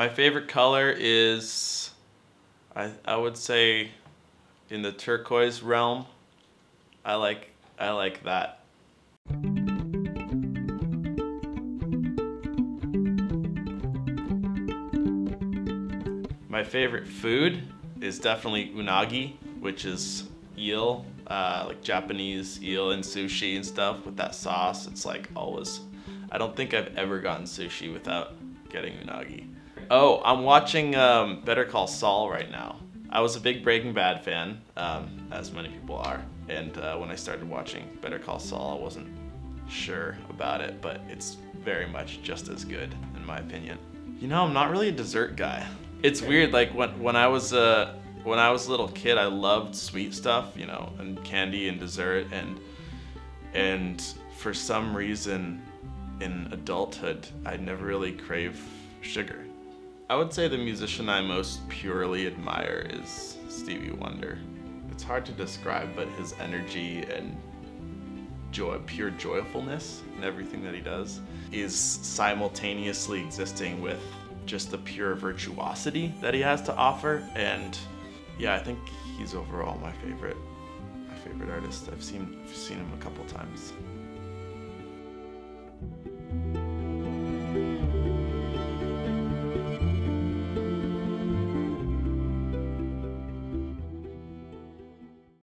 My favorite color is, I, I would say, in the turquoise realm. I like I like that. My favorite food is definitely unagi, which is eel, uh, like Japanese eel and sushi and stuff with that sauce. It's like always. I don't think I've ever gotten sushi without getting unagi. Oh, I'm watching um, Better Call Saul right now. I was a big Breaking Bad fan, um, as many people are, and uh, when I started watching Better Call Saul, I wasn't sure about it, but it's very much just as good, in my opinion. You know, I'm not really a dessert guy. It's weird, like when, when I was uh, when I was a little kid, I loved sweet stuff, you know, and candy and dessert, and and for some reason, in adulthood, I never really crave sugar. I would say the musician I most purely admire is Stevie Wonder. It's hard to describe, but his energy and joy, pure joyfulness in everything that he does is simultaneously existing with just the pure virtuosity that he has to offer. And yeah, I think he's overall my favorite, my favorite artist. I've seen, I've seen him a couple times.